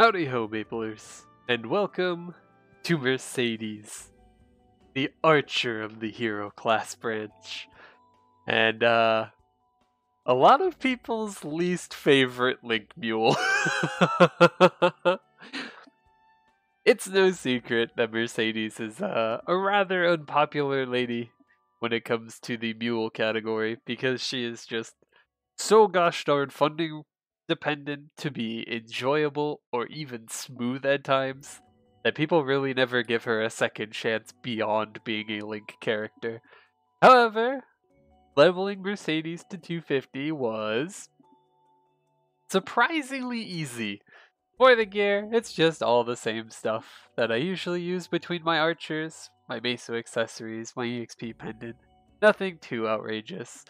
Howdy ho, Maplers, and welcome to Mercedes, the archer of the hero class branch. And, uh, a lot of people's least favorite Link Mule. it's no secret that Mercedes is uh, a rather unpopular lady when it comes to the mule category because she is just so gosh darn funding dependent to be enjoyable or even smooth at times that people really never give her a second chance beyond being a Link character. However, leveling Mercedes to 250 was surprisingly easy. For the gear, it's just all the same stuff that I usually use between my archers, my Meso accessories, my EXP pendant. Nothing too outrageous.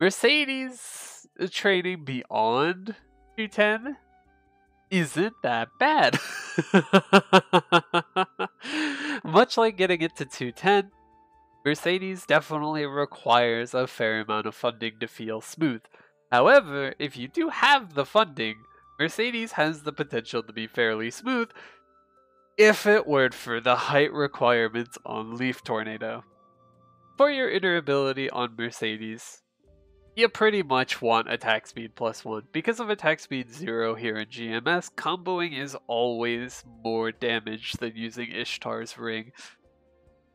Mercedes training beyond 210 isn't that bad. Much like getting it to 210, Mercedes definitely requires a fair amount of funding to feel smooth. However, if you do have the funding, Mercedes has the potential to be fairly smooth if it weren't for the height requirements on Leaf Tornado. For your inner ability on Mercedes, you pretty much want attack speed plus 1. Because of attack speed 0 here in GMS, comboing is always more damage than using Ishtar's Ring.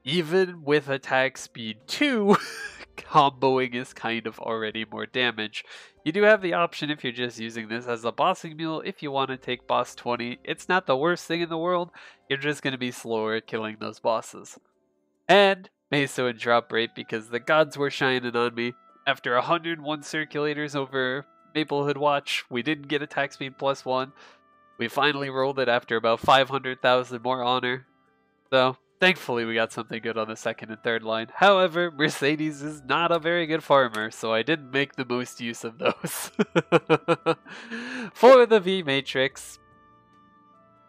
Even with attack speed 2, comboing is kind of already more damage. You do have the option if you're just using this as a bossing mule, if you want to take boss 20. It's not the worst thing in the world, you're just going to be slower at killing those bosses. And Meso and drop rate because the gods were shining on me. After 101 circulators over Maplehood Watch, we didn't get attack speed plus 1. We finally rolled it after about 500,000 more honor. So, Thankfully, we got something good on the second and third line. However, Mercedes is not a very good farmer, so I didn't make the most use of those. For the V Matrix,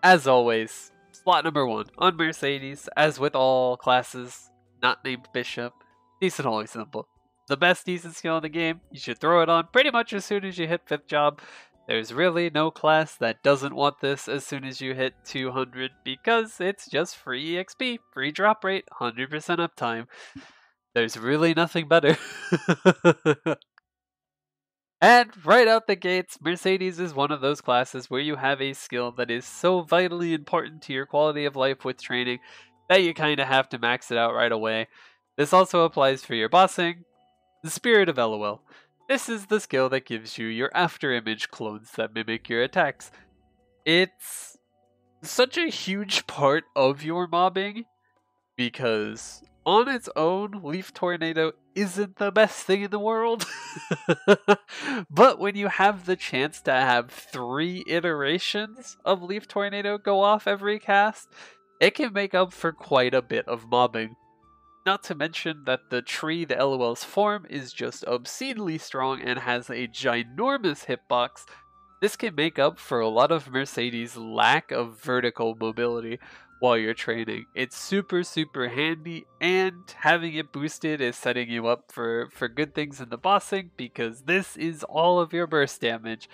as always, slot number one on Mercedes, as with all classes not named Bishop, decent, holy, symbol. The best decent skill in the game, you should throw it on pretty much as soon as you hit 5th job. There's really no class that doesn't want this as soon as you hit 200 because it's just free EXP, free drop rate, 100% uptime. There's really nothing better. and right out the gates, Mercedes is one of those classes where you have a skill that is so vitally important to your quality of life with training that you kind of have to max it out right away. This also applies for your bossing, the Spirit of Elluel. This is the skill that gives you your after image clones that mimic your attacks. It's such a huge part of your mobbing because on its own, Leaf Tornado isn't the best thing in the world. but when you have the chance to have three iterations of Leaf Tornado go off every cast, it can make up for quite a bit of mobbing. Not to mention that the tree the Elluels form is just obscenely strong and has a ginormous hitbox. This can make up for a lot of Mercedes' lack of vertical mobility while you're training. It's super super handy and having it boosted is setting you up for, for good things in the bossing because this is all of your burst damage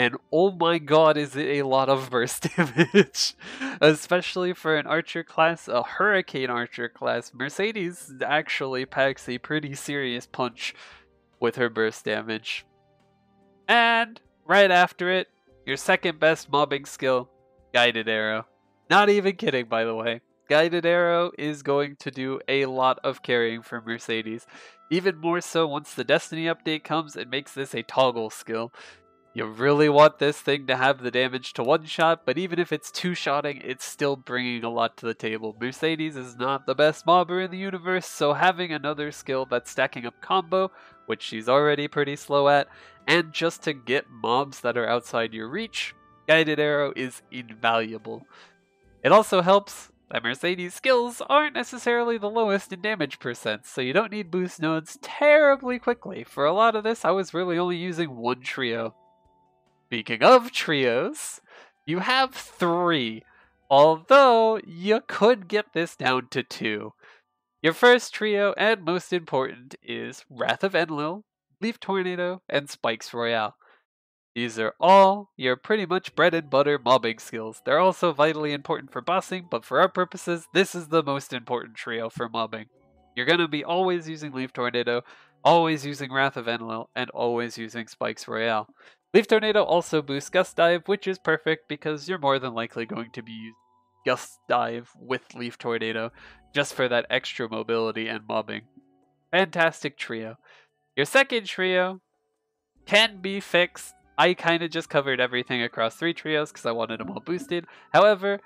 and oh my god, is it a lot of burst damage! Especially for an archer class, a hurricane archer class. Mercedes actually packs a pretty serious punch with her burst damage. And right after it, your second best mobbing skill, Guided Arrow. Not even kidding, by the way. Guided Arrow is going to do a lot of carrying for Mercedes. Even more so once the Destiny update comes, it makes this a toggle skill. You really want this thing to have the damage to one shot, but even if it's two shotting, it's still bringing a lot to the table. Mercedes is not the best mobber in the universe, so having another skill that's stacking up combo, which she's already pretty slow at, and just to get mobs that are outside your reach, Guided Arrow is invaluable. It also helps that Mercedes' skills aren't necessarily the lowest in damage percent, so you don't need boost nodes terribly quickly. For a lot of this, I was really only using one trio. Speaking of trios, you have three, although you could get this down to two. Your first trio, and most important, is Wrath of Enlil, Leaf Tornado, and Spikes Royale. These are all your pretty much bread and butter mobbing skills. They're also vitally important for bossing, but for our purposes, this is the most important trio for mobbing. You're going to be always using Leaf Tornado, always using Wrath of Enlil, and always using Spikes Royale. Leaf Tornado also boosts Gust Dive, which is perfect because you're more than likely going to be Gust Dive with Leaf Tornado just for that extra mobility and mobbing. Fantastic trio. Your second trio can be fixed. I kind of just covered everything across three trios because I wanted them all boosted. However,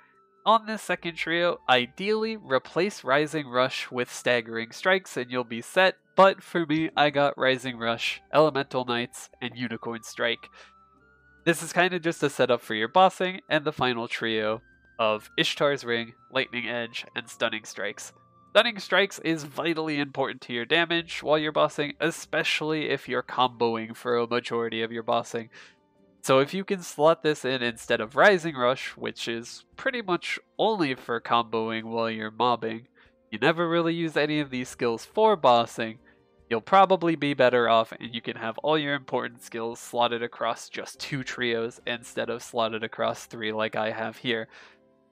on this second trio, ideally replace Rising Rush with Staggering Strikes and you'll be set, but for me, I got Rising Rush, Elemental Knights, and Unicorn Spike. This is kind of just a setup for your bossing and the final trio of Ishtar's Ring, Lightning Edge, and Stunning Strikes. Stunning Strikes is vitally important to your damage while you're bossing, especially if you're comboing for a majority of your bossing. So if you can slot this in instead of Rising Rush, which is pretty much only for comboing while you're mobbing, you never really use any of these skills for bossing, you'll probably be better off and you can have all your important skills slotted across just two trios instead of slotted across three like I have here.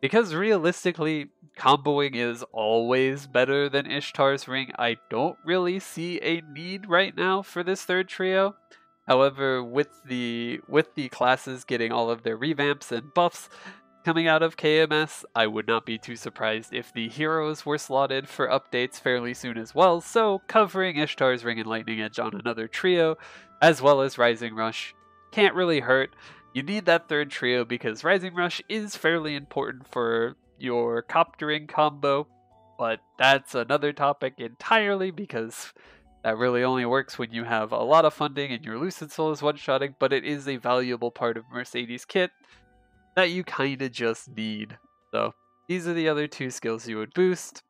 Because realistically, comboing is always better than Ishtar's Ring, I don't really see a need right now for this third trio. However, with the with the classes getting all of their revamps and buffs coming out of KMS, I would not be too surprised if the heroes were slotted for updates fairly soon as well. So, covering Ishtar's Ring and Lightning Edge on another trio, as well as Rising Rush, can't really hurt. You need that third trio because Rising Rush is fairly important for your coptering combo, but that's another topic entirely because that really only works when you have a lot of funding and your Lucid Soul is one-shotting, but it is a valuable part of Mercedes kit that you kinda just need. So these are the other two skills you would boost.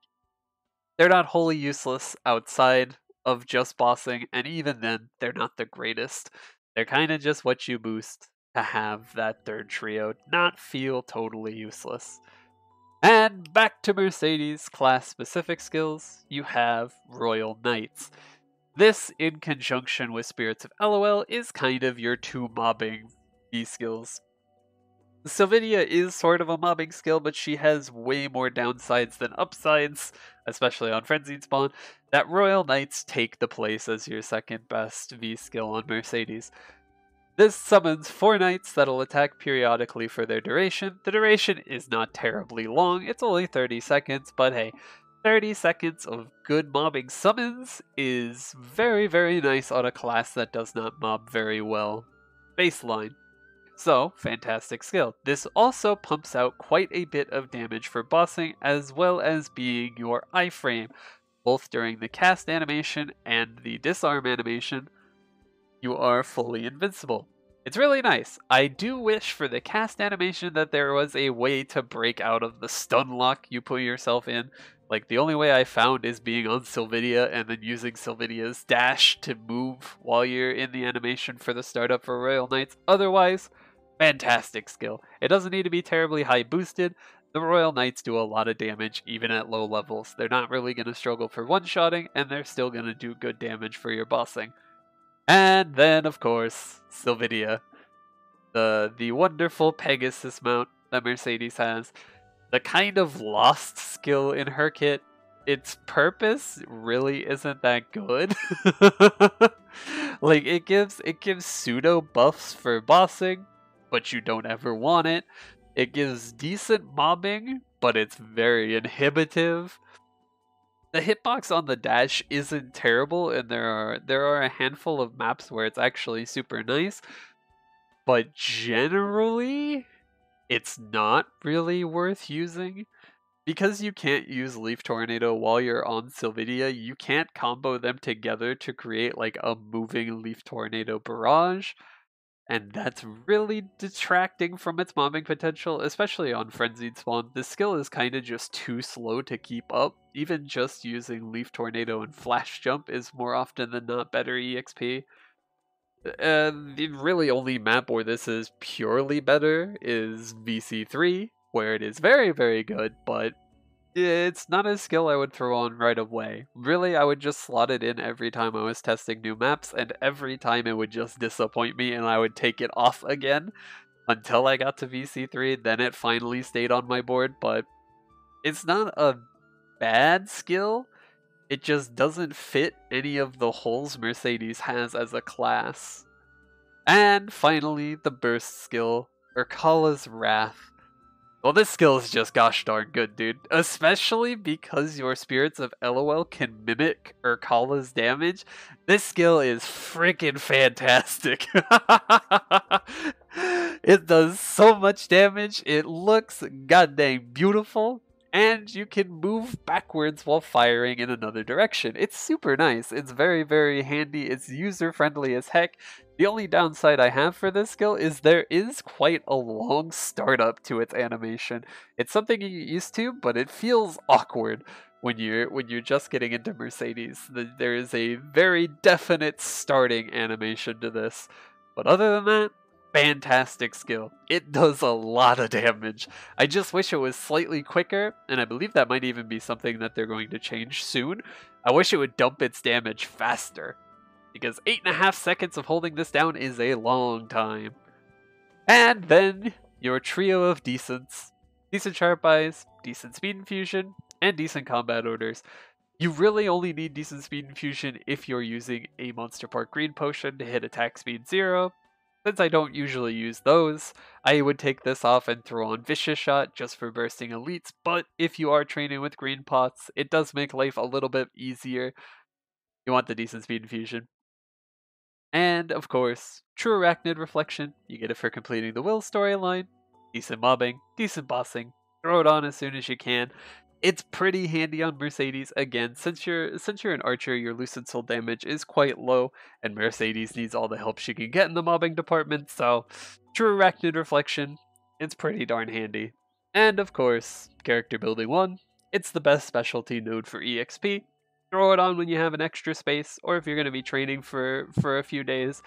They're not wholly useless outside of just bossing, and even then, they're not the greatest. They're kinda just what you boost to have that third trio not feel totally useless. And back to Mercedes class specific skills, you have Royal Knights. This, in conjunction with Spirits of Elluel, is kind of your two mobbing B skills. Sylvidia is sort of a mobbing skill, but she has way more downsides than upsides, especially on Frenzied Spawn, that Royal Knights take the place as your second best V skill on Mercedes. This summons four knights that'll attack periodically for their duration. The duration is not terribly long, it's only 30 seconds, but hey, 30 seconds of good mobbing summons is very, very nice on a class that does not mob very well. Baseline. So, fantastic skill. This also pumps out quite a bit of damage for bossing as well as being your iframe. Both during the cast animation and the disarm animation, you are fully invincible. It's really nice. I do wish for the cast animation that there was a way to break out of the stun lock you put yourself in like the only way I found is being on Sylvidia and then using Sylvidia's dash to move while you're in the animation for the startup for Royal Knights. Otherwise, fantastic skill. It doesn't need to be terribly high boosted. The Royal Knights do a lot of damage even at low levels. They're not really going to struggle for one-shotting and they're still going to do good damage for your bossing. And then, of course, Sylvidia. The, the wonderful Pegasus mount that Mercedes has the kind of lost skill in her kit, its purpose really isn't that good. like it gives it gives pseudo buffs for bossing, but you don't ever want it. It gives decent mobbing, but it's very inhibitive. The hitbox on the dash isn't terrible, and there are there are a handful of maps where it's actually super nice. But generally, it's not really worth using. Because you can't use Leaf Tornado while you're on Sylvidia, you can't combo them together to create like a moving Leaf Tornado barrage. And that's really detracting from its mobbing potential, especially on Frenzied Spawn. This skill is kind of just too slow to keep up. Even just using Leaf Tornado and Flash Jump is more often than not better EXP. And the really only map where this is purely better is VC3, where it is very, very good, but it's not a skill I would throw on right away. Really, I would just slot it in every time I was testing new maps, and every time it would just disappoint me and I would take it off again until I got to VC3. Then it finally stayed on my board, but it's not a bad skill. It just doesn't fit any of the holes Mercedes has as a class. And finally, the burst skill, Irkalla's Wrath. Well, this skill is just gosh darn good, dude. Especially because your Spirits of Elluel can mimic Irkalla's damage. This skill is freaking fantastic. it does so much damage. It looks goddamn beautiful. And you can move backwards while firing in another direction. It's super nice. It's very, very handy. It's user friendly as heck. The only downside I have for this skill is there is quite a long startup to its animation. It's something you get used to, but it feels awkward when you're when you're just getting into Mercedes. There is a very definite starting animation to this. But other than that, fantastic skill. It does a lot of damage. I just wish it was slightly quicker, and I believe that might even be something that they're going to change soon. I wish it would dump its damage faster because eight and a half seconds of holding this down is a long time. And then your trio of decents. Decent sharp eyes, decent speed infusion, and decent combat orders. You really only need decent speed infusion if you're using a Monster Park Green Potion to hit attack speed 0. Since I don't usually use those, I would take this off and throw on Vicious Shot just for bursting elites, but if you are training with green pots, it does make life a little bit easier. You want the decent speed infusion. And, of course, True Arachnid Reflection. You get it for completing the Will storyline. Decent mobbing, decent bossing. Throw it on as soon as you can. It's pretty handy on Mercedes. Again, since you're since you're an archer, your lucid soul damage is quite low, and Mercedes needs all the help she can get in the mobbing department, so True Arachnid Reflection, it's pretty darn handy. And of course, character building one, it's the best specialty node for EXP throw it on when you have an extra space, or if you're going to be training for, for a few days.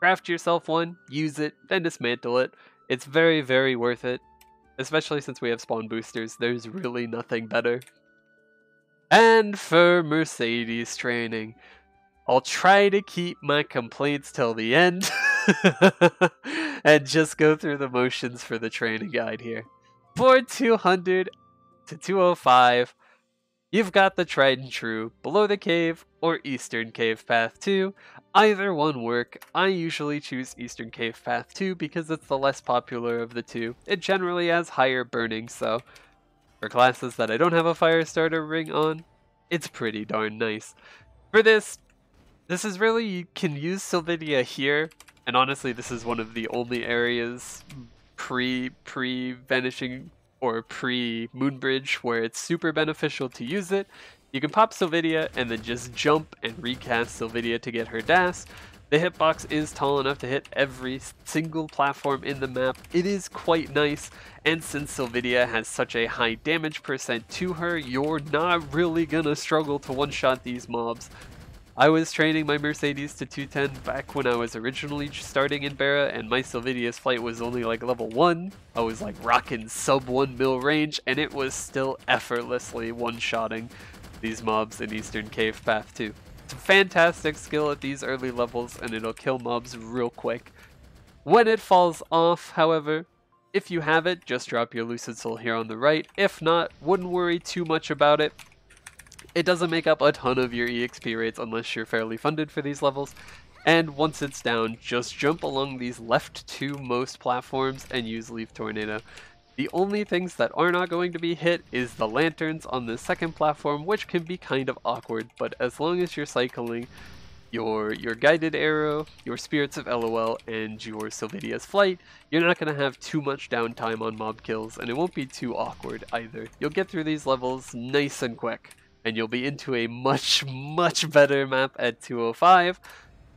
Craft yourself one, use it, then dismantle it. It's very, very worth it. Especially since we have spawn boosters, there's really nothing better. And for Mercedes training, I'll try to keep my complaints till the end and just go through the motions for the training guide here. For 200 to 205, You've got the tried and true Below the Cave or Eastern Cave Path 2. Either one work. I usually choose Eastern Cave Path 2 because it's the less popular of the two. It generally has higher burning, so for classes that I don't have a fire starter ring on, it's pretty darn nice. For this, this is really, you can use Sylvidia here, and honestly this is one of the only areas pre pre vanishing or pre Moonbridge where it's super beneficial to use it. You can pop Sylvidia and then just jump and recast Sylvidia to get her DAS. The hitbox is tall enough to hit every single platform in the map. It is quite nice, and since Sylvidia has such a high damage percent to her, you're not really gonna struggle to one-shot these mobs. I was training my Mercedes to 210 back when I was originally starting in Barra, and my Sylvidia's flight was only like level 1. I was like rocking sub 1 mil range, and it was still effortlessly one-shotting these mobs in Eastern Cave Path 2. It's a fantastic skill at these early levels, and it'll kill mobs real quick. When it falls off, however, if you have it, just drop your Lucid Soul here on the right. If not, wouldn't worry too much about it. It doesn't make up a ton of your EXP rates unless you're fairly funded for these levels. And once it's down, just jump along these left two most platforms and use Leaf Tornado. The only things that are not going to be hit is the lanterns on the second platform, which can be kind of awkward, but as long as you're cycling your your guided arrow, your spirits of Elluel, and your Sylvidia's flight, you're not going to have too much downtime on mob kills, and it won't be too awkward either. You'll get through these levels nice and quick and you'll be into a much, much better map at 205.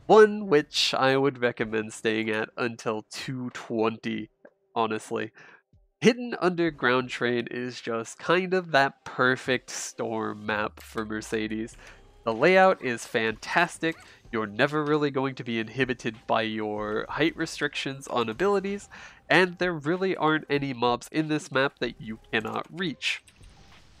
One which I would recommend staying at until 220, honestly. Hidden Underground Train is just kind of that perfect storm map for Mercedes. The layout is fantastic, you're never really going to be inhibited by your height restrictions on abilities, and there really aren't any mobs in this map that you cannot reach.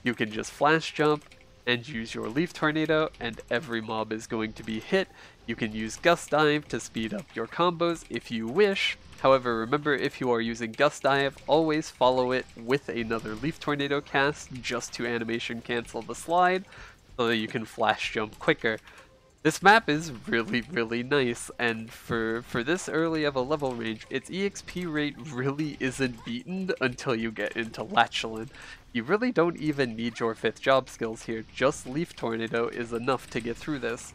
you can just flash jump and use your Leaf Tornado and every mob is going to be hit. You can use Gust Dive to speed up your combos if you wish. However, remember if you are using Gust Dive, always follow it with another Leaf Tornado cast just to animation cancel the slide so that you can flash jump quicker. This map is really, really nice, and for, for this early of a level range, its EXP rate really isn't beaten until you get into Lachlan. You really don't even need your 5th job skills here, just Leaf Tornado is enough to get through this.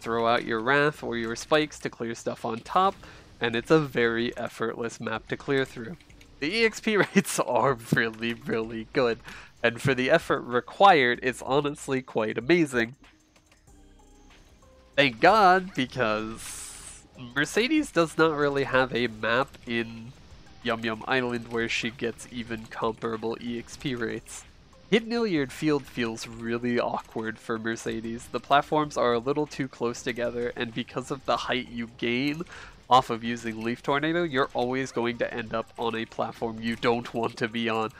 Throw out your Wrath or your Spikes to clear stuff on top, and it's a very effortless map to clear through. The EXP rates are really, really good, and for the effort required, it's honestly quite amazing. Thank God, because Mercedes does not really have a map in Yum Yum Island where she gets even comparable EXP rates. Hidden Hilliard Field feels really awkward for Mercedes. The platforms are a little too close together, and because of the height you gain off of using Leaf Tornado, you're always going to end up on a platform you don't want to be on.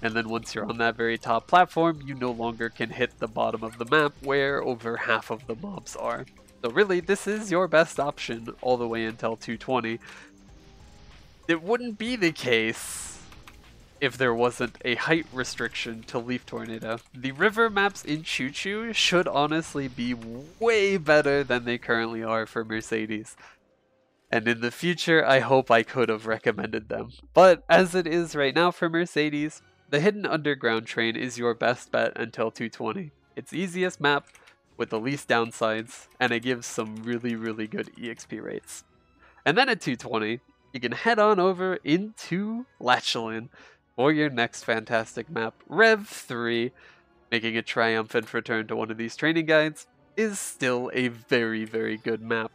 And then once you're on that very top platform, you no longer can hit the bottom of the map where over half of the mobs are. So really, this is your best option all the way until 220. It wouldn't be the case if there wasn't a height restriction to Leaf Tornado. The river maps in Choo Choo should honestly be way better than they currently are for Mercedes. And in the future, I hope I could have recommended them. But as it is right now for Mercedes, the Hidden Underground train is your best bet until 220. It's easiest map with the least downsides, and it gives some really, really good EXP rates. And then at 220, you can head on over into Lachlan for your next fantastic map, Rev 3. Making a triumphant return to one of these training guides is still a very, very good map.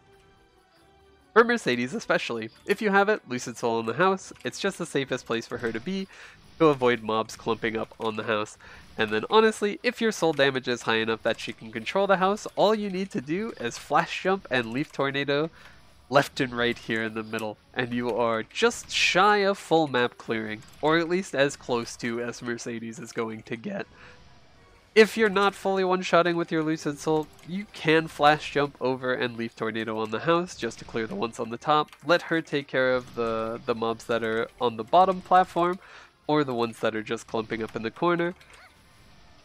For Mercedes especially, if you have it, Lucid Soul in the house, it's just the safest place for her to be, to avoid mobs clumping up on the house. And then honestly, if your soul damage is high enough that she can control the house, all you need to do is flash jump and leaf tornado left and right here in the middle, and you are just shy of full map clearing, or at least as close to as Mercedes is going to get. If you're not fully one-shotting with your Lucid Soul, you can flash jump over and leaf Tornado on the house just to clear the ones on the top. Let her take care of the, the mobs that are on the bottom platform, or the ones that are just clumping up in the corner.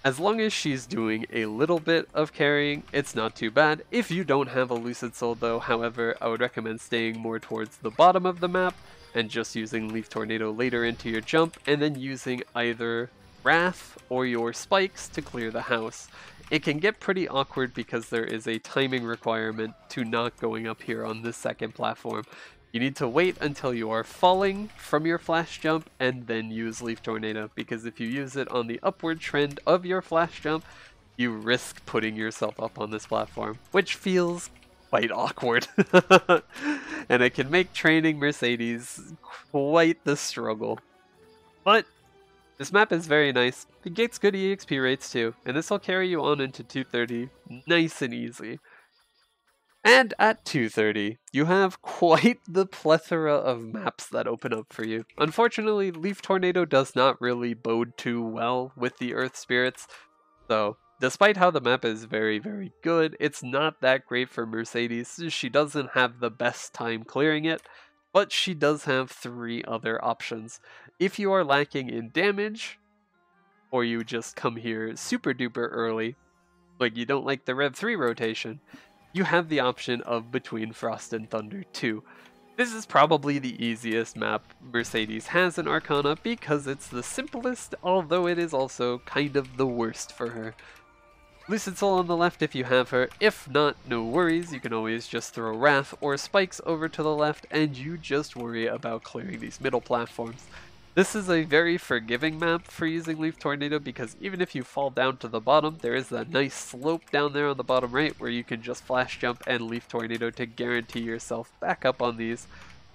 As long as she's doing a little bit of carrying, it's not too bad. If you don't have a Lucid Soul though, however, I would recommend staying more towards the bottom of the map and just using Leaf Tornado later into your jump and then using either Wrath or your spikes to clear the house. It can get pretty awkward because there is a timing requirement to not going up here on this second platform. You need to wait until you are falling from your flash jump and then use Leaf Tornado because if you use it on the upward trend of your flash jump, you risk putting yourself up on this platform, which feels quite awkward. and it can make training Mercedes quite the struggle. But this map is very nice. It gets good EXP rates too, and this will carry you on into 230 nice and easy. And at 2.30, you have quite the plethora of maps that open up for you. Unfortunately, Leaf Tornado does not really bode too well with the Earth Spirits, so despite how the map is very, very good, it's not that great for Mercedes. She doesn't have the best time clearing it, but she does have three other options. If you are lacking in damage, or you just come here super duper early, like you don't like the Rev 3 rotation, you have the option of Between Frost and Thunder 2. This is probably the easiest map Mercedes has in Arcana because it's the simplest, although it is also kind of the worst for her. Lucid Soul on the left if you have her, if not, no worries, you can always just throw Wrath or Spikes over to the left and you just worry about clearing these middle platforms. This is a very forgiving map for using Leaf Tornado because even if you fall down to the bottom, there is a nice slope down there on the bottom right where you can just flash jump and Leaf Tornado to guarantee yourself back up on these.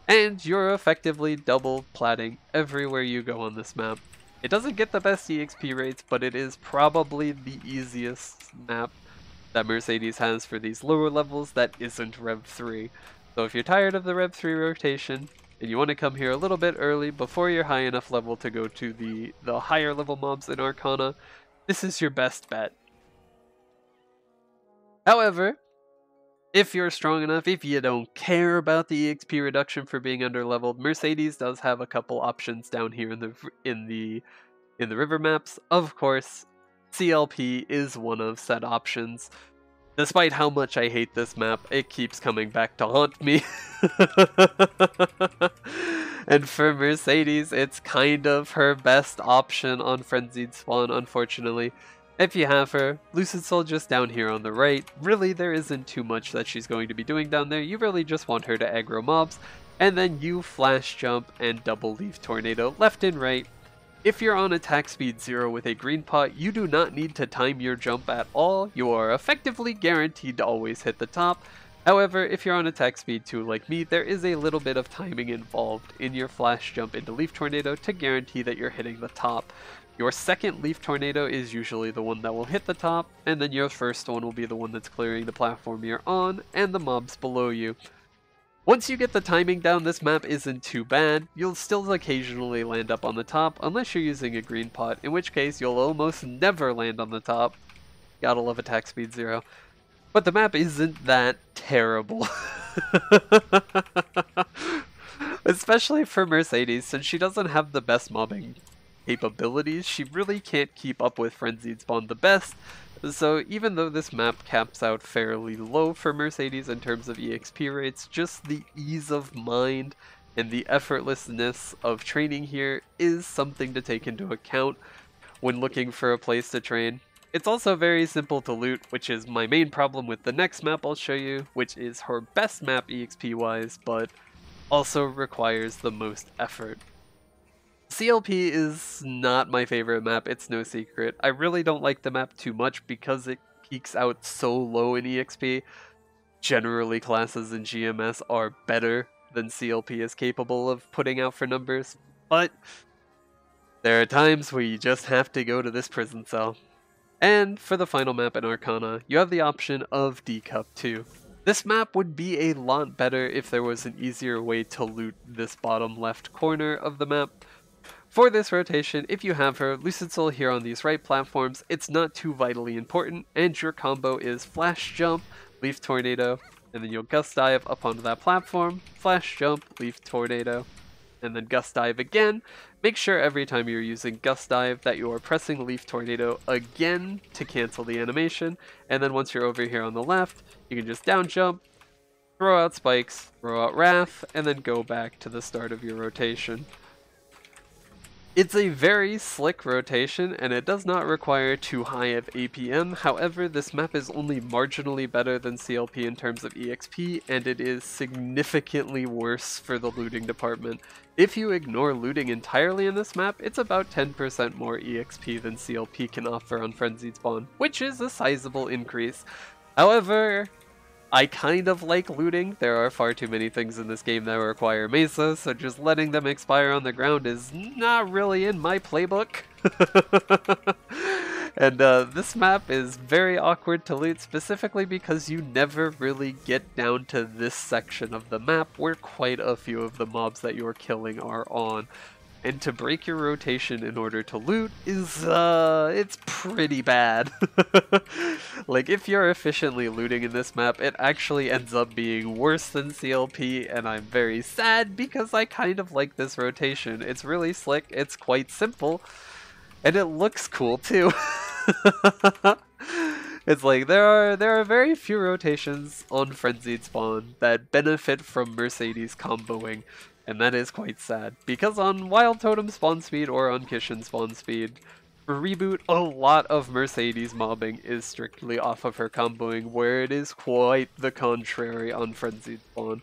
And you're effectively double platting everywhere you go on this map. It doesn't get the best EXP rates, but it is probably the easiest map that Mercedes has for these lower levels that isn't Rev 3. So if you're tired of the Rev 3 rotation, and you want to come here a little bit early before you're high enough level to go to the, the higher level mobs in Arcana, this is your best bet. However, if you're strong enough, if you don't care about the EXP reduction for being underleveled, Mercedes does have a couple options down here in the in the in the river maps. Of course, CLP is one of said options. Despite how much I hate this map, it keeps coming back to haunt me. and for Mercedes, it's kind of her best option on Frenzied Spawn, unfortunately. If you have her, Lucid Soul just down here on the right, really there isn't too much that she's going to be doing down there, you really just want her to aggro mobs, and then you flash jump and double leaf tornado left and right. If you're on attack speed 0 with a green pot, you do not need to time your jump at all, you are effectively guaranteed to always hit the top. However, if you're on attack speed 2 like me, there is a little bit of timing involved in your flash jump into Leaf Tornado to guarantee that you're hitting the top. Your second Leaf Tornado is usually the one that will hit the top, and then your first one will be the one that's clearing the platform you're on, and the mobs below you. Once you get the timing down, this map isn't too bad. You'll still occasionally land up on the top, unless you're using a green pot, in which case you'll almost never land on the top. Gotta love attack speed zero. But the map isn't that terrible. Especially for Mercedes, since she doesn't have the best mobbing capabilities, she really can't keep up with Frenzied Spawn the best, so even though this map caps out fairly low for Mercedes in terms of EXP rates, just the ease of mind and the effortlessness of training here is something to take into account when looking for a place to train. It's also very simple to loot, which is my main problem with the next map I'll show you, which is her best map EXP wise, but also requires the most effort. CLP is not my favorite map, it's no secret. I really don't like the map too much because it peaks out so low in EXP. Generally, classes in GMS are better than CLP is capable of putting out for numbers, but there are times where you just have to go to this prison cell. And for the final map in Arcana, you have the option of D-Cup 2. This map would be a lot better if there was an easier way to loot this bottom left corner of the map, for this rotation, if you have her Lucid Soul here on these right platforms, it's not too vitally important, and your combo is Flash Jump, Leaf Tornado, and then you'll Gust Dive up onto that platform, Flash Jump, Leaf Tornado, and then Gust Dive again. Make sure every time you're using Gust Dive that you are pressing Leaf Tornado again to cancel the animation, and then once you're over here on the left, you can just down jump, throw out spikes, throw out Wrath, and then go back to the start of your rotation. It's a very slick rotation and it does not require too high of APM, however this map is only marginally better than CLP in terms of EXP and it is significantly worse for the looting department. If you ignore looting entirely in this map, it's about 10% more EXP than CLP can offer on Frenzied Spawn, which is a sizable increase. However, I kind of like looting. There are far too many things in this game that require Meso, so just letting them expire on the ground is not really in my playbook. and uh, this map is very awkward to loot, specifically because you never really get down to this section of the map where quite a few of the mobs that you're killing are on and to break your rotation in order to loot is, uh, it's pretty bad. like, if you're efficiently looting in this map, it actually ends up being worse than CLP, and I'm very sad because I kind of like this rotation. It's really slick, it's quite simple, and it looks cool too. it's like there are there are very few rotations on Frenzied Spawn that benefit from Mercedes comboing and that is quite sad, because on Wild Totem spawn speed or on Kishin spawn speed, for Reboot, a lot of Mercedes mobbing is strictly off of her comboing, where it is quite the contrary on Frenzied Spawn.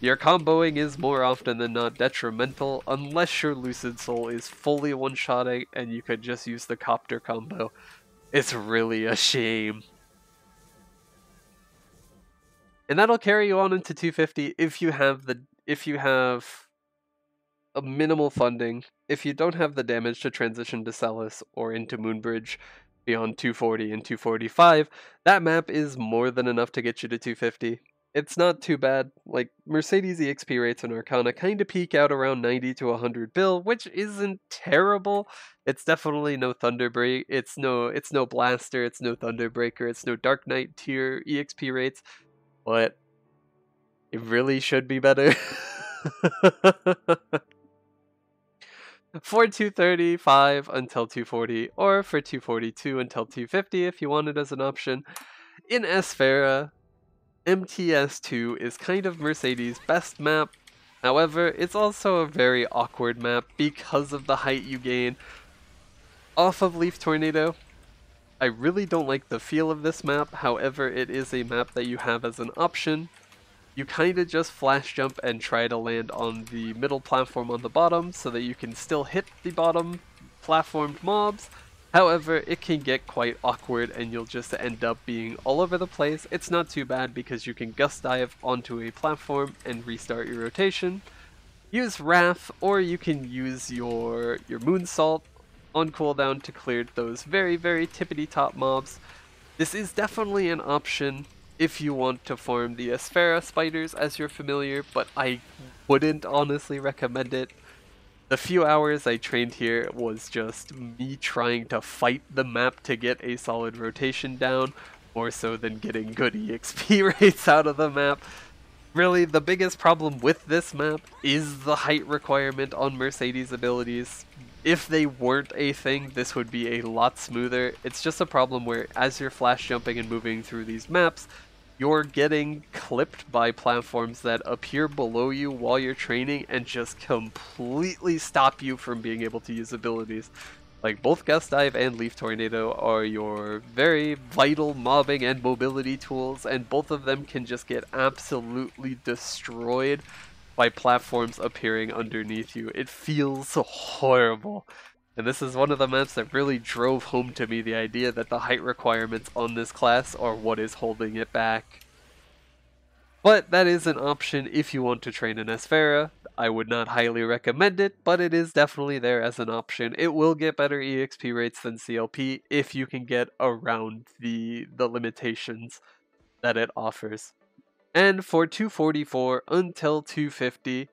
Your comboing is more often than not detrimental, unless your Lucid Soul is fully one-shotting and you could just use the Copter combo. It's really a shame. And that'll carry you on into 250 if you have the if you have a minimal funding, if you don't have the damage to transition to Sellas or into Moonbridge beyond 240 and 245, that map is more than enough to get you to 250. it's not too bad. Like Mercedes EXP rates in Arcana kind of peak out around 90 to 100 bill, which isn't terrible. It's definitely no Thunderbreak. It's no it's no Blaster, it's no Thunderbreaker, it's no Dark Knight tier EXP rates, but it really should be better. for 235 until 240 or for 242 until 250 if you want it as an option. In Esfera, MTS2 is kind of Mercedes' best map. However, it's also a very awkward map because of the height you gain off of Leaf Tornado. I really don't like the feel of this map, however it is a map that you have as an option. You kinda just flash jump and try to land on the middle platform on the bottom so that you can still hit the bottom platformed mobs, However, it can get quite awkward and you'll just end up being all over the place. It's not too bad because you can gust dive onto a platform and restart your rotation. Use Wrath, or you can use your, your Moonsault on cooldown to clear those very, very tippity top mobs. This is definitely an option if you want to farm the Esfera spiders as you're familiar, but I wouldn't honestly recommend it. The few hours I trained here was just me trying to fight the map to get a solid rotation down, more so than getting good EXP rates out of the map. Really, the biggest problem with this map is the height requirement on Mercedes abilities. If they weren't a thing, this would be a lot smoother. It's just a problem where as you're flash jumping and moving through these maps, you're getting clipped by platforms that appear below you while you're training and just completely stop you from being able to use abilities. Like both Gust Dive and Leaf Tornado are your very vital mobbing and mobility tools, and both of them can just get absolutely destroyed by platforms appearing underneath you. It feels horrible. And this is one of the maps that really drove home to me the idea that the height requirements on this class are what is holding it back. But that is an option if you want to train an Esfera. I would not highly recommend it, but it is definitely there as an option. It will get better EXP rates than CLP if you can get around the, the limitations that it offers. And for 244 until 250,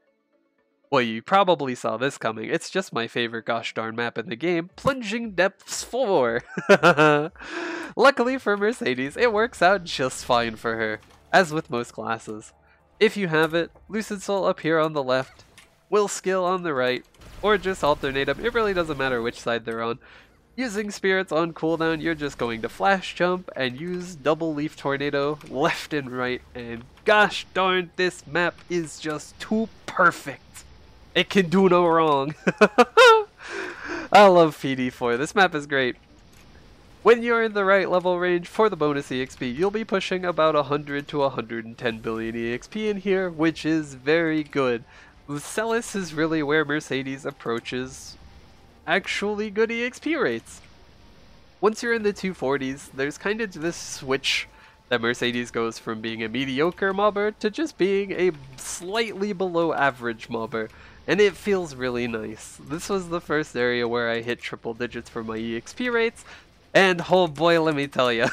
well, you probably saw this coming. It's just my favorite gosh darn map in the game, Plunging Depths 4. Luckily for Mercedes, it works out just fine for her, as with most classes. If you have it, Lucid Soul up here on the left, Will Skill on the right, or just alternate them, it really doesn't matter which side they're on. Using Spirits on cooldown, you're just going to Flash Jump and use Double Leaf Tornado left and right, and gosh darn, this map is just too perfect. It can do no wrong. I love PD4. This map is great. When you're in the right level range for the bonus EXP, you'll be pushing about 100 to 110 billion EXP in here, which is very good. Sellas is really where Mercedes approaches actually good EXP rates. Once you're in the 240s, there's kind of this switch that Mercedes goes from being a mediocre mobber to just being a slightly below average mobber and it feels really nice. This was the first area where I hit triple digits for my EXP rates, and oh boy, let me tell you.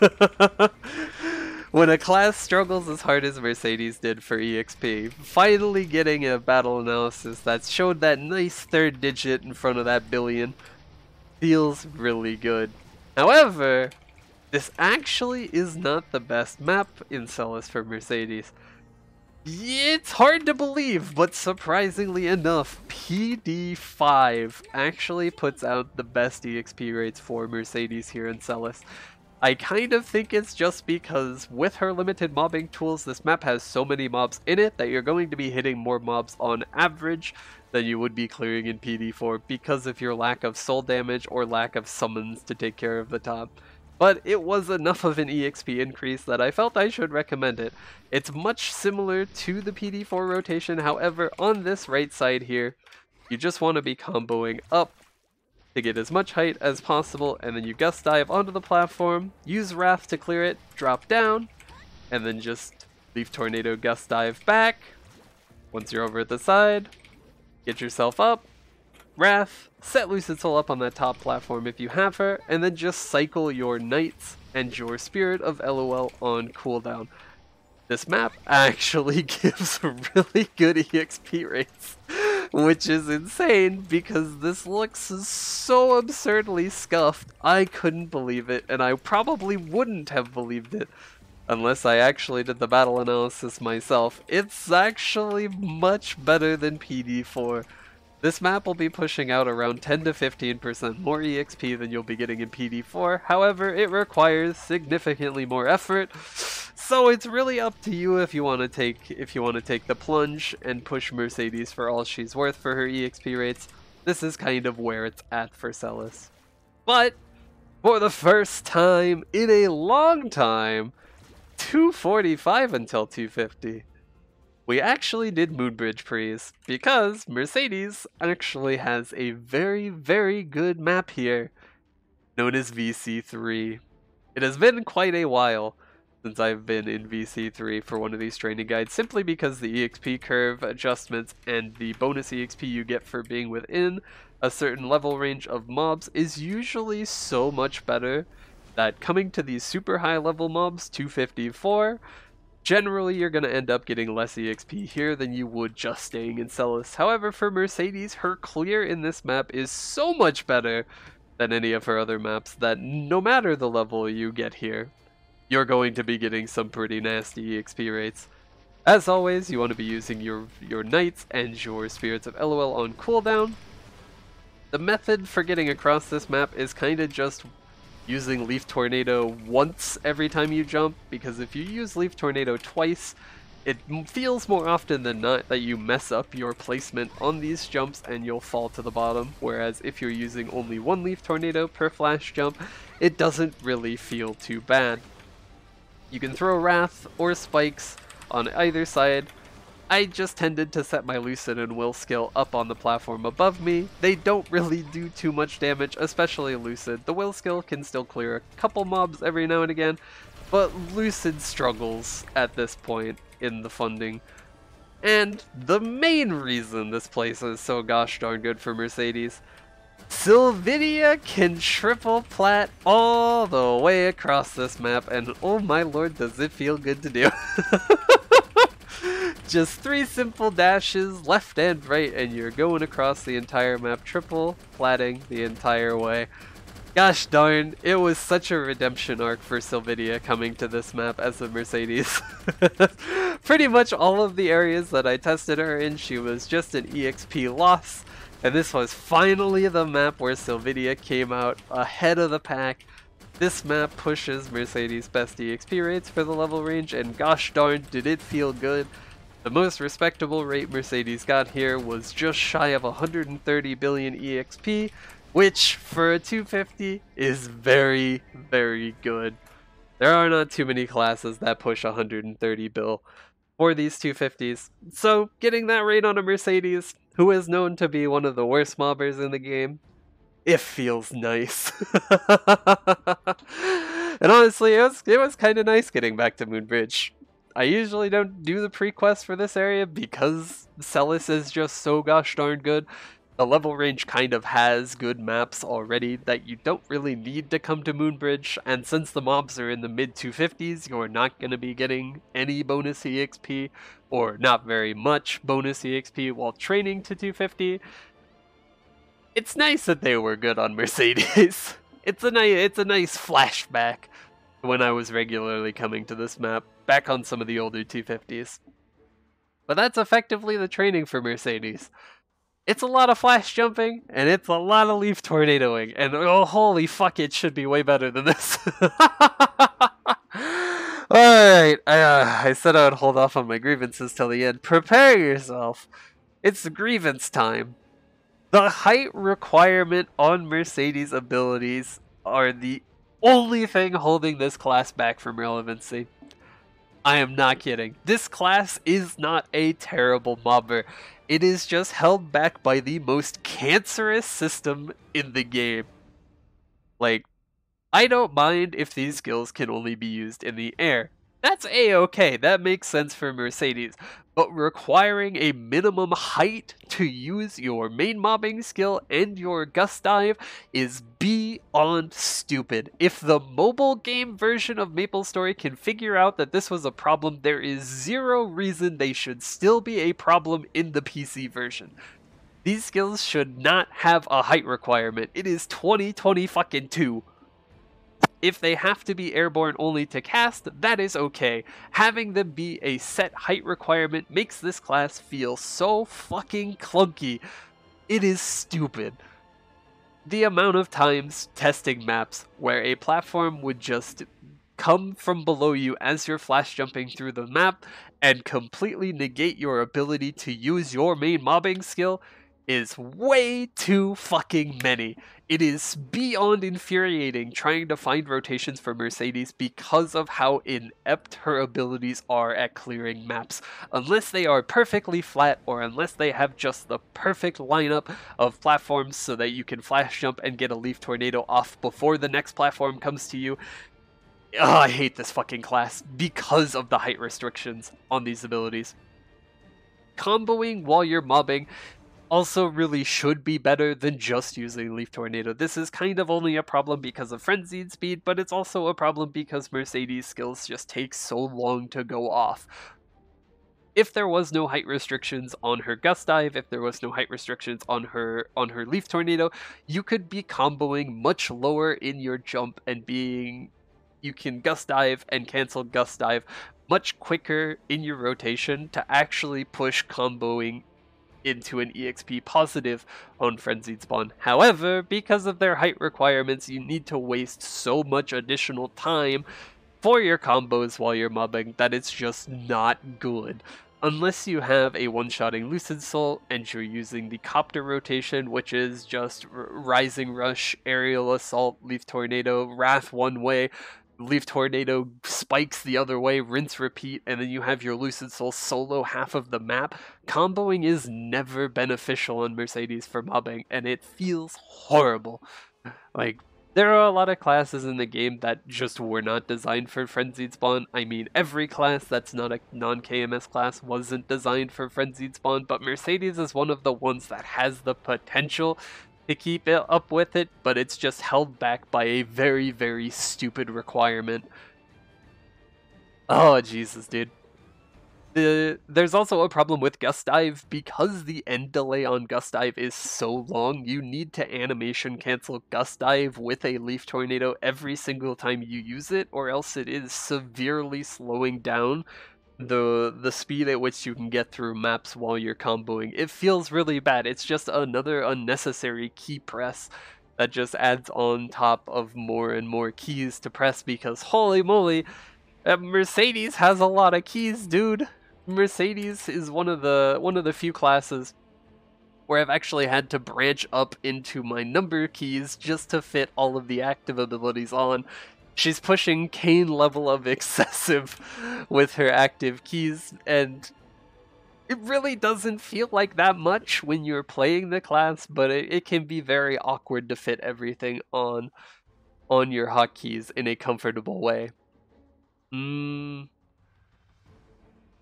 when a class struggles as hard as Mercedes did for EXP, finally getting a battle analysis that showed that nice third digit in front of that billion feels really good. However, this actually is not the best map in Sellas for Mercedes. It's hard to believe, but surprisingly enough, PD5 actually puts out the best EXP rates for Mercedes here in Sellas. I kind of think it's just because with her limited mobbing tools, this map has so many mobs in it that you're going to be hitting more mobs on average than you would be clearing in PD4 because of your lack of soul damage or lack of summons to take care of the top but it was enough of an EXP increase that I felt I should recommend it. It's much similar to the PD4 rotation, however, on this right side here, you just want to be comboing up to get as much height as possible, and then you gust dive onto the platform, use Wrath to clear it, drop down, and then just leave Tornado gust dive back. Once you're over at the side, get yourself up, Wrath, set Lucid Soul up on that top platform if you have her, and then just cycle your Knights and your Spirit of Elluel on cooldown. this map actually gives really good EXP rates, which is insane because this looks so absurdly scuffed. I couldn't believe it, and I probably wouldn't have believed it unless I actually did the battle analysis myself. It's actually much better than PD4. This map will be pushing out around 10 to 15% more EXP than you'll be getting in PD4, however it requires significantly more effort, so it's really up to you if you want to take if you want to take the plunge and push Mercedes for all she's worth for her EXP rates. This is kind of where it's at for Sellas. But for the first time in a long time, 245 until 250 we actually did Moonbridge Prees because Mercedes actually has a very, very good map here known as VC3. It has been quite a while since I've been in VC3 for one of these training guides simply because the EXP curve adjustments and the bonus EXP you get for being within a certain level range of mobs is usually so much better that coming to these super high level mobs, 254, Generally, you're going to end up getting less EXP here than you would just staying in Sellas. However, for Mercedes, her clear in this map is so much better than any of her other maps that no matter the level you get here, you're going to be getting some pretty nasty EXP rates. As always, you want to be using your, your Knights and your Spirits of Elluel on cooldown. The method for getting across this map is kind of just using Leaf Tornado once every time you jump, because if you use Leaf Tornado twice, it feels more often than not that you mess up your placement on these jumps and you'll fall to the bottom, whereas if you're using only one Leaf Tornado per flash jump, it doesn't really feel too bad. You can throw Wrath or Spikes on either side, I just tended to set my Lucid and Will skill up on the platform above me. They don't really do too much damage, especially Lucid. The Will skill can still clear a couple mobs every now and again, but Lucid struggles at this point in the funding. And the main reason this place is so gosh darn good for Mercedes Sylvidia can triple plat all the way across this map, and oh my lord, does it feel good to do. Just three simple dashes, left and right, and you're going across the entire map, triple platting the entire way. Gosh darn, it was such a redemption arc for Sylvidia coming to this map as a Mercedes. Pretty much all of the areas that I tested her in, she was just an EXP loss, and this was finally the map where Sylvidia came out ahead of the pack. This map pushes Mercedes' best EXP rates for the level range, and gosh darn, did it feel good. The most respectable rate Mercedes got here was just shy of 130 billion EXP, which for a 250 is very, very good. There are not too many classes that push 130 bill for these 250s, so getting that rate on a Mercedes, who is known to be one of the worst mobbers in the game, it feels nice. and honestly, it was, it was kind of nice getting back to Moonbridge. I usually don't do the pre-quest for this area because Sellas is just so gosh darn good. The level range kind of has good maps already that you don't really need to come to Moonbridge, and since the mobs are in the mid 250s, you're not going to be getting any bonus EXP, or not very much bonus EXP while training to 250. It's nice that they were good on Mercedes. it's a nice, it's a nice flashback when I was regularly coming to this map, back on some of the older 250s. But that's effectively the training for Mercedes. It's a lot of flash jumping, and it's a lot of leaf tornadoing, and oh, holy fuck, it should be way better than this. Alright, uh, I said I would hold off on my grievances till the end. Prepare yourself. It's grievance time. The height requirement on Mercedes abilities are the only thing holding this class back from relevancy. I am not kidding. This class is not a terrible mobber. It is just held back by the most cancerous system in the game. Like, I don't mind if these skills can only be used in the air. That's a-okay, that makes sense for Mercedes. But requiring a minimum height to use your main mobbing skill and your gust dive is beyond stupid. If the mobile game version of Maple Story can figure out that this was a problem, there is zero reason they should still be a problem in the PC version. These skills should not have a height requirement. It is 2020 fucking 2. If they have to be airborne only to cast, that is okay. Having them be a set height requirement makes this class feel so fucking clunky. It is stupid. The amount of times testing maps where a platform would just come from below you as you're flash jumping through the map and completely negate your ability to use your main mobbing skill is way too fucking many. It is beyond infuriating trying to find rotations for Mercedes because of how inept her abilities are at clearing maps. Unless they are perfectly flat or unless they have just the perfect lineup of platforms so that you can flash jump and get a leaf tornado off before the next platform comes to you. Oh, I hate this fucking class because of the height restrictions on these abilities comboing while you're mobbing also really should be better than just using Leaf Tornado. This is kind of only a problem because of Frenzied speed, but it's also a problem because Mercedes skills just take so long to go off. If there was no height restrictions on her Gust Dive, if there was no height restrictions on her on her Leaf Tornado, you could be comboing much lower in your jump and being you can Gust Dive and cancel Gust Dive much quicker in your rotation to actually push comboing into an EXP positive on Frenzied Spawn. However, because of their height requirements, you need to waste so much additional time for your combos while you're mobbing that it's just not good. Unless you have a one-shotting Lucid Soul and you're using the Copter rotation, which is just Rising Rush, Aerial Assault, Leaf Tornado, Wrath one way, Leaf Tornado spikes the other way, rinse, repeat, and then you have your Lucid Soul solo half of the map. Comboing is never beneficial on Mercedes for mobbing, and it feels horrible. Like, there are a lot of classes in the game that just were not designed for Frenzied Spawn. I mean, every class that's not a non-KMS class wasn't designed for Frenzied Spawn, but Mercedes is one of the ones that has the potential to keep it up with it, but it's just held back by a very, very stupid requirement. Oh, Jesus, dude. The, there's also a problem with Gust Dive because the end delay on Gust Dive is so long. You need to animation cancel Gust Dive with a Leaf Tornado every single time you use it, or else it is severely slowing down the the speed at which you can get through maps while you're comboing. It feels really bad. It's just another unnecessary key press that just adds on top of more and more keys to press because holy moly, Mercedes has a lot of keys, dude. Mercedes is one of the one of the few classes where I've actually had to branch up into my number keys just to fit all of the active abilities on she's pushing Kain level of excessive with her active keys, and it really doesn't feel like that much when you're playing the class, but it, it can be very awkward to fit everything on on your hotkeys in a comfortable way. Mm.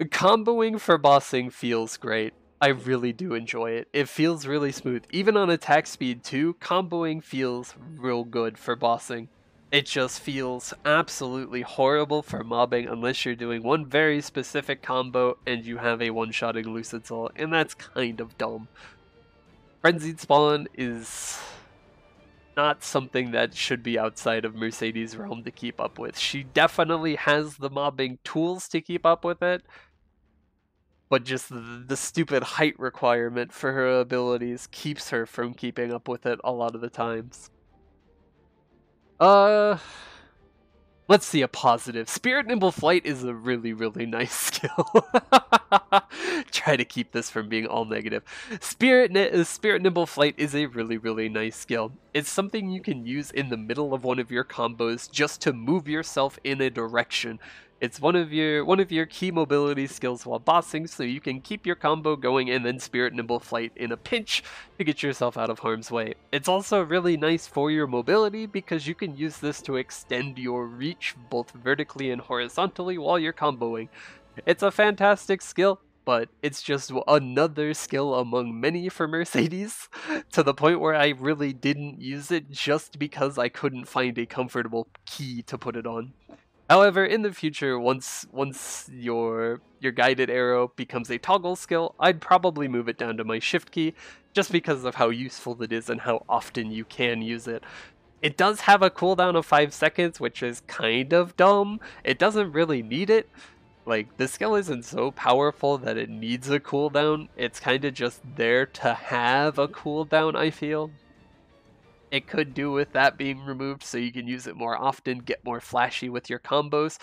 Comboing for bossing feels great. I really do enjoy it. It feels really smooth. Even on attack speed too, comboing feels real good for bossing. It just feels absolutely horrible for mobbing unless you're doing one very specific combo and you have a one-shotting Lucid Soul, and that's kind of dumb. Frenzied Spawn is not something that should be outside of Mercedes' realm to keep up with. She definitely has the mobbing tools to keep up with it, but just the, the, stupid height requirement for her abilities keeps her from keeping up with it a lot of the times. Uh, let's see a positive. Spirit Nimble Flight is a really, really nice skill. Try to keep this from being all negative. Spirit, uh, Spirit Nimble Flight is a really, really nice skill. It's something you can use in the middle of one of your combos just to move yourself in a direction. It's one of your one of your key mobility skills while bossing, so you can keep your combo going and then Spirit Nimble Flight in a pinch to get yourself out of harm's way. It's also really nice for your mobility because you can use this to extend your reach both vertically and horizontally while you're comboing. It's a fantastic skill, but it's just another skill among many for Mercedes, to the point where I really didn't use it just because I couldn't find a comfortable key to put it on. However, in the future, once once your your guided arrow becomes a toggle skill, I'd probably move it down to my shift key, just because of how useful it is and how often you can use it. It does have a cooldown of 5 seconds, which is kind of dumb. It doesn't really need it. Like, the skill isn't so powerful that it needs a cooldown. It's kind of just there to have a cooldown, I feel it could do with that being removed so you can use it more often, get more flashy with your combos.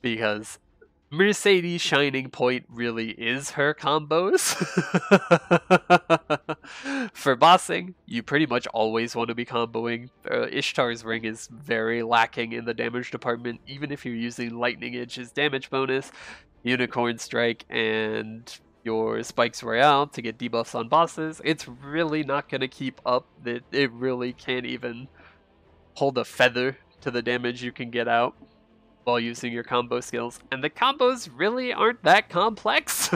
Because Mercedes' shining point really is her combos. For bossing, you pretty much always want to be comboing. Uh, Ishtar's Ring is very lacking in the damage department, even if you're using Lightning Edge's damage bonus, Unicorn Spike, and your Spikes Royale to get debuffs on bosses, it's really not going to keep up. It, it really can't even hold a feather to the damage you can get out while using your combo skills. And the combos really aren't that complex.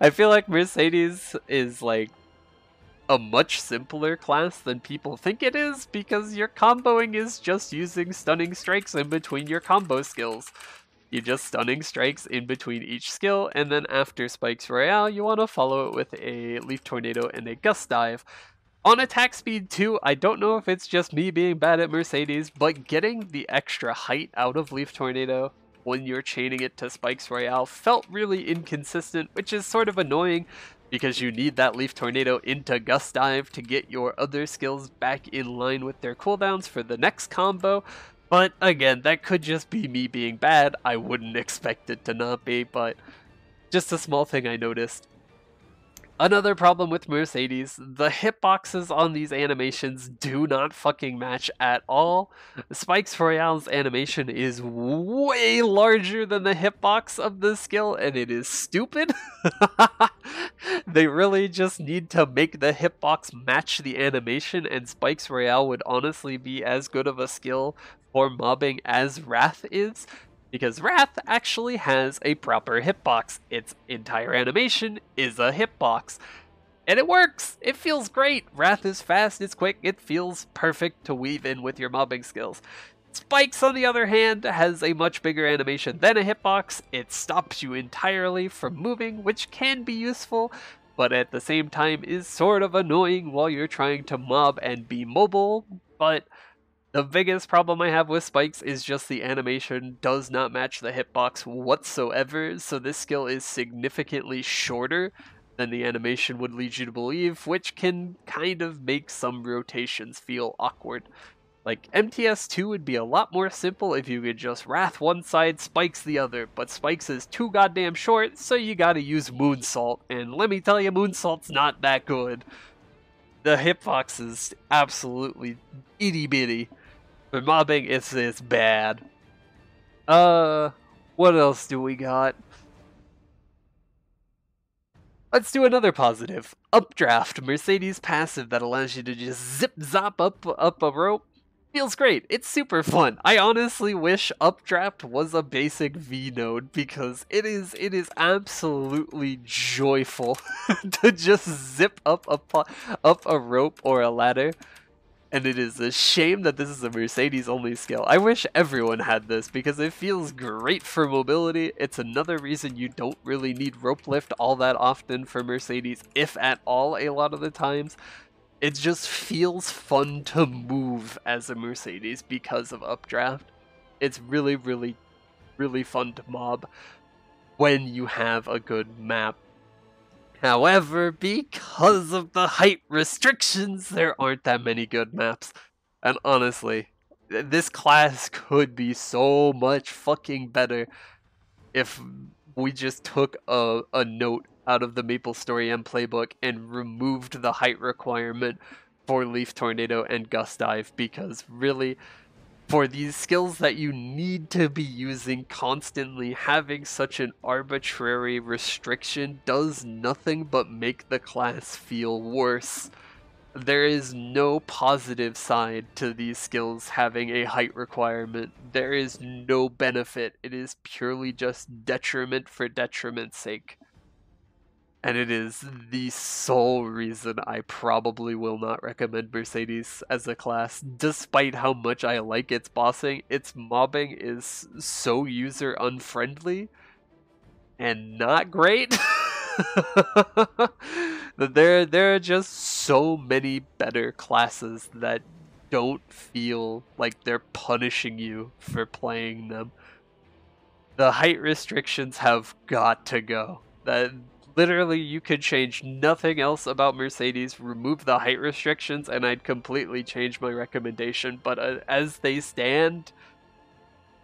I feel like Mercedes is like a much simpler class than people think it is because your comboing is just using stunning strikes in between your combo skills. You just stunning strikes in between each skill, and then after Spikes Royale, you want to follow it with a Leaf Tornado and a Gust Dive. On attack speed too, I don't know if it's just me being bad at Mercedes, but getting the extra height out of Leaf Tornado when you're chaining it to Spikes Royale felt really inconsistent, which is sort of annoying because you need that Leaf Tornado into Gust Dive to get your other skills back in line with their cooldowns for the next combo, but again, that could just be me being bad. I wouldn't expect it to not be, but just a small thing I noticed. Another problem with Mercedes, the hitboxes on these animations do not fucking match at all. Spikes Royale's animation is way larger than the hitbox of the skill, and it is stupid. they really just need to make the hitbox match the animation, and Spikes Royale would honestly be as good of a skill for mobbing as Wrath is, because Wrath actually has a proper hitbox. Its entire animation is a hitbox. And it works! It feels great! Wrath is fast, it's quick, it feels perfect to weave in with your mobbing skills. Spikes, on the other hand, has a much bigger animation than a hitbox. It stops you entirely from moving, which can be useful, but at the same time is sort of annoying while you're trying to mob and be mobile. But the biggest problem I have with spikes is just the animation does not match the hitbox whatsoever, so this skill is significantly shorter than the animation would lead you to believe, which can kind of make some rotations feel awkward. Like, MTS2 would be a lot more simple if you could just Wrath one side, Spikes the other, but Spikes is too goddamn short, so you gotta use Moonsault, and let me tell you, Moonsault's not that good. The hitbox is absolutely itty bitty. But mobbing is is bad. Uh, what else do we got? Let's do another positive. Updraft, Mercedes passive that allows you to just zip zop up up a rope. Feels great. It's super fun. I honestly wish Updraft was a basic V node because it is it is absolutely joyful to just zip up a up a rope or a ladder and it is a shame that this is a Mercedes only skill. I wish everyone had this because it feels great for mobility. It's another reason you don't really need rope lift all that often for Mercedes, if at all a lot of the times. It just feels fun to move as a Mercedes because of updraft. It's really, really, really fun to mob when you have a good map However, because of the height restrictions, there aren't that many good maps. And honestly, this class could be so much fucking better if we just took a, a note out of the Maple Story M playbook and removed the height requirement for Leaf Tornado and Gust Dive because really for these skills that you need to be using constantly, having such an arbitrary restriction does nothing but make the class feel worse. There is no positive side to these skills having a height requirement. There is no benefit. It is purely just detriment for detriment's sake and it is the sole reason I probably will not recommend Mercedes as a class, despite how much I like its bossing. Its mobbing is so user unfriendly and not great. there, there are just so many better classes that don't feel like they're punishing you for playing them. The height restrictions have got to go. That literally you could change nothing else about Mercedes, remove the height restrictions, and I'd completely change my recommendation. But uh, as they stand,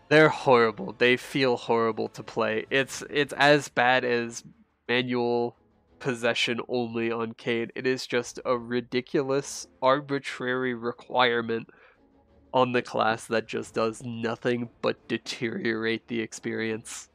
they're horrible. They feel horrible to play. It's it's as bad as manual possession only on Kain. It is just a ridiculous, arbitrary requirement on the class that just does nothing but deteriorate the experience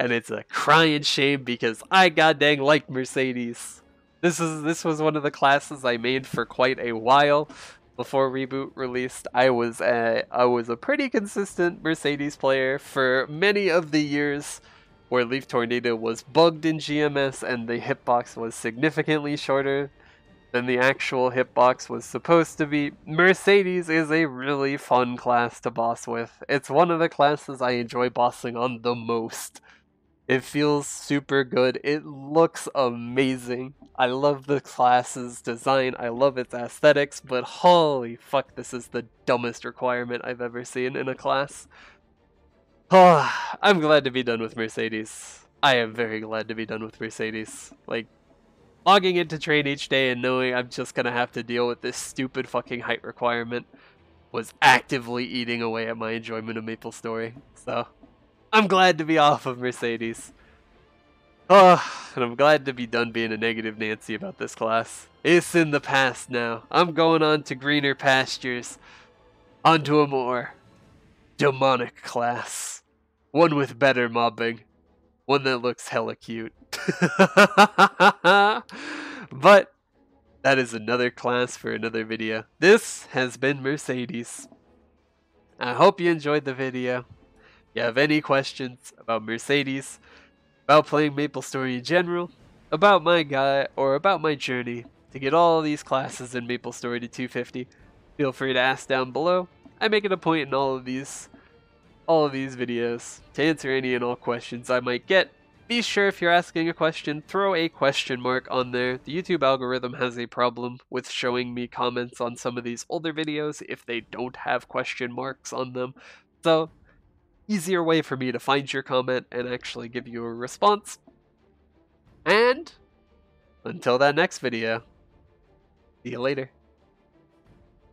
and it's a crying shame because I goddamn like Mercedes. This is this was one of the classes I made for quite a while before reboot released. I was a I was a pretty consistent Mercedes player for many of the years where Leaf Tornado was bugged in GMS and the hitbox was significantly shorter than the actual hitbox was supposed to be. Mercedes is a really fun class to boss with. It's one of the classes I enjoy bossing on the most. It feels super good. It looks amazing. I love the class's design. I love its aesthetics, but holy fuck, this is the dumbest requirement I've ever seen in a class. I'm glad to be done with Mercedes. I am very glad to be done with Mercedes. Like, logging into train each day and knowing I'm just gonna have to deal with this stupid fucking height requirement was actively eating away at my enjoyment of Maple Story. So, I'm glad to be off of Mercedes. Oh, and I'm glad to be done being a negative Nancy about this class. It's in the past now. I'm going on to greener pastures. Onto a more demonic class. One with better mobbing. One that looks hella cute. but that is another class for another video. This has been Mercedes. I hope you enjoyed the video you have any questions about Mercedes, about playing Maple Story in general, about my guy, or about my journey to get all these classes in Maple Story to 250, feel free to ask down below. I make it a point in all of these all of these videos to answer any and all questions I might get. Be sure if you're asking a question, throw a question mark on there. The YouTube algorithm has a problem with showing me comments on some of these older videos if they don't have question marks on them. So easier way for me to find your comment and actually give you a response. And until that next video, see you later.